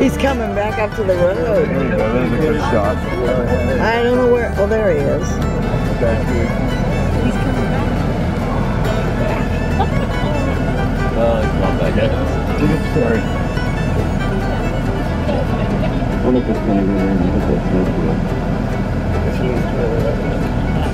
He's coming back up to the road. There's a good shot. I don't know where. Oh, there he is. Oh, come on back at Sorry. I wonder if it's gonna go there and hit that snowfield.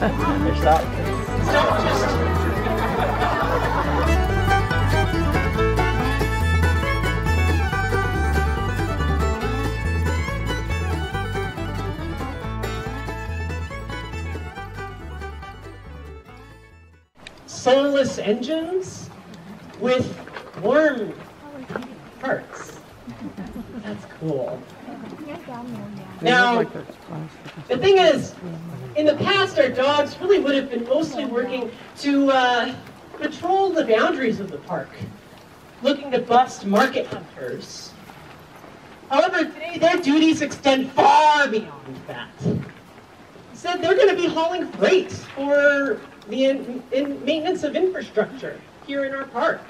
They stopped. soulless engines with warm hearts. That's cool. Now, the thing is, in the past, our dogs really would have been mostly working to uh, patrol the boundaries of the park, looking to bust market hunters. However, today their duties extend far beyond that. Instead, they're going to be hauling freight for the in, in maintenance of infrastructure here in our park.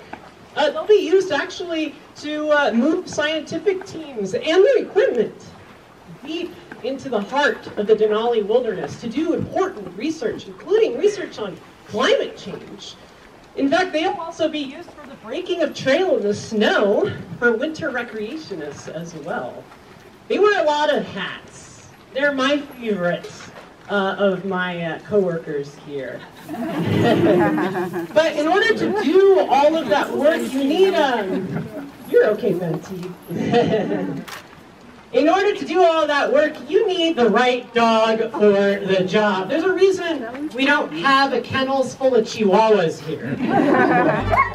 Uh, they'll be used actually to uh, move scientific teams and their equipment deep into the heart of the Denali wilderness to do important research, including research on climate change. In fact, they'll also be used for the breaking of trail in the snow for winter recreationists as well. They wear a lot of hats. They're my favorites uh, of my uh, coworkers here. but in order to do all of that work, you need um, you're okay, Betty. in order to do all that work, you need the right dog for the job. There's a reason we don't have a kennels full of chihuahuas here.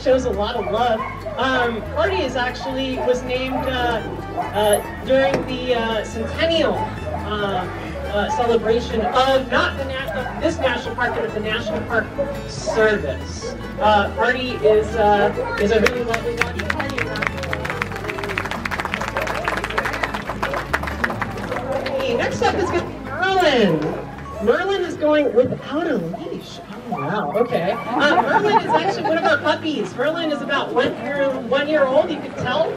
shows a lot of love. Um, Party is actually was named uh, uh, during the uh, centennial uh, uh, celebration of not the this national park, but of the National Park Service. Uh, Party is is a really lovely. Okay, next up is going to be Merlin. Merlin is going without a leash. Oh wow. Okay. Uh, Merlin is actually one of our puppies. Merlin is about one year one year old. You can tell.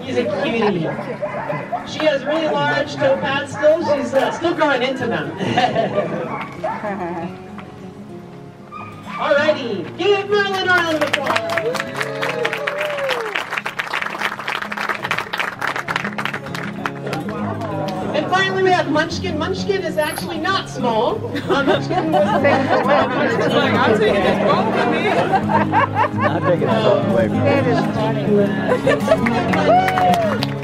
He's a cutie. She has really large toe pads still. She's uh, still growing into them. Alrighty, give Merlin a round of applause. Have Munchkin. Munchkin is actually not small. Uh, Munchkin was It's like, I'm taking this bone from me. I'm taking it all away from That is funny.